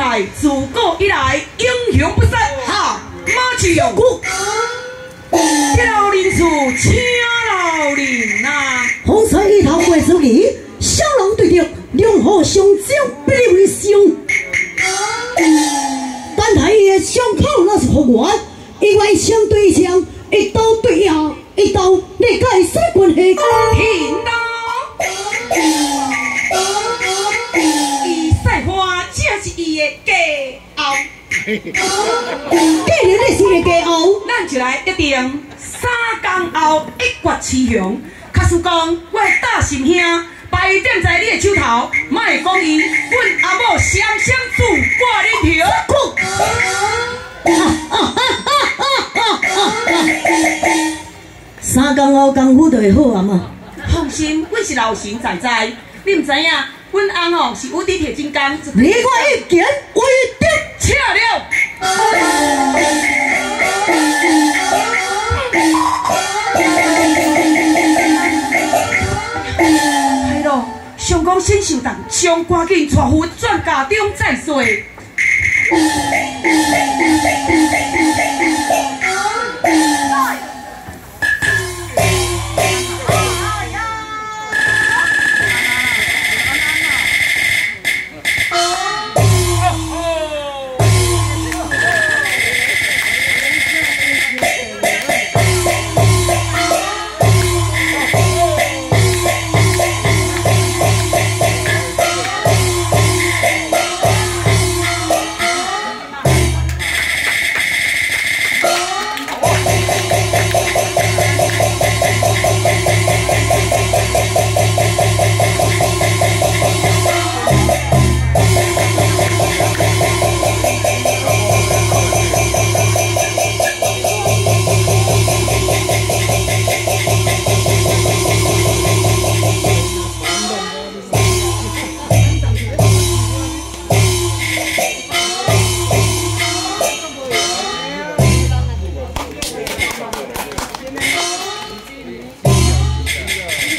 在自古以来英雄不散，哈，马志勇姑，这老林树，请老林呐、红尘一头过手里，小龙对敌，两虎相争，不利为胜。但他的枪炮那是好管，因为枪对枪，一刀对下，一刀你该啥关系？是伊的家后。既然你是个家后，咱就来约定三更后一决雌雄。卡叔讲，我大心兄。把伊点在你的手头，莫讲伊，阮阿母双双煮挂你条。三更后功夫就会好啊嘛。放心，阮是老神在在，你毋知影，阮翁哦是无敌铁金刚。你我一见为定撤了。上讲先受冻，上赶紧带赴转家中再说。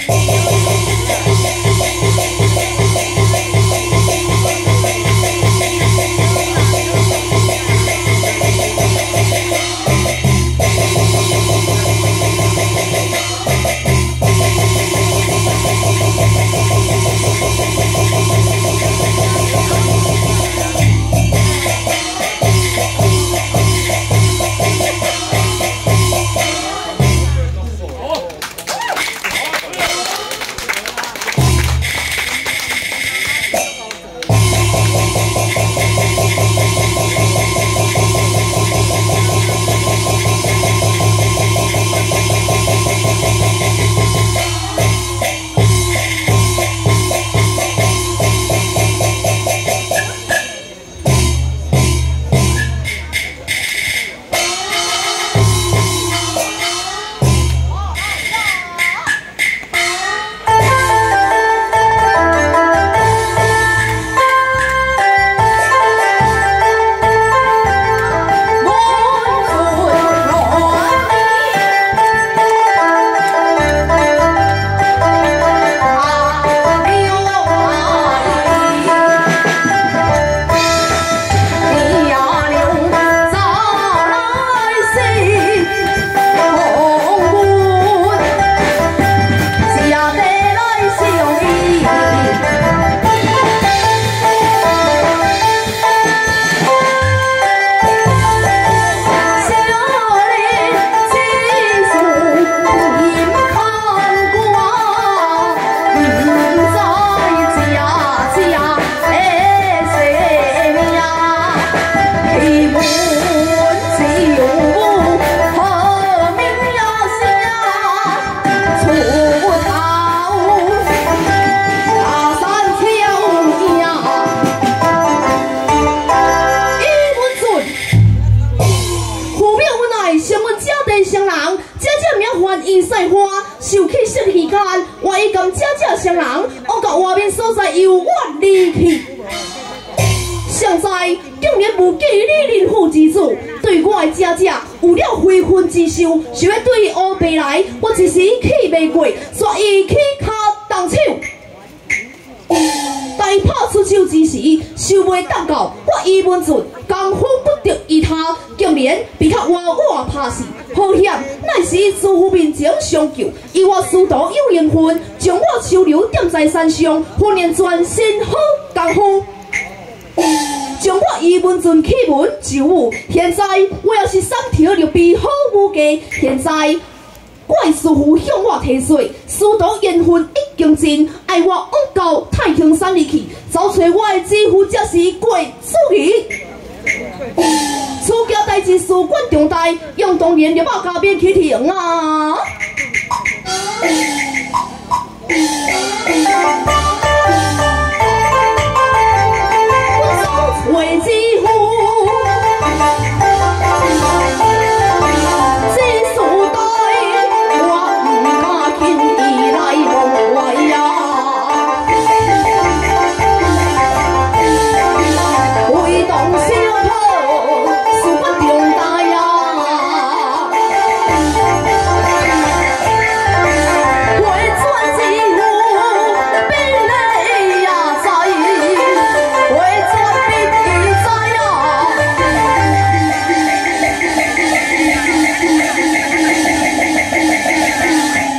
Yeah. 有了悔恨之伤，想要对伊乌未来，我一时气未过，所以去他动手。当伊他出手之时，收未当到，我意未尽，功夫不得于他，竟然被他活活拍死。好险！那时师傅面前相救，因我师徒有缘分，将我收留点在山上，训练全身好功夫。伊文俊启文就有，现在我要是三条六臂好武艺，现在。怪师傅向我提水，师徒缘分已经尽，爱我往到太行山里去，找找我的师傅，才是怪主意。此件代志事关重大，用当年立马加鞭去听啊！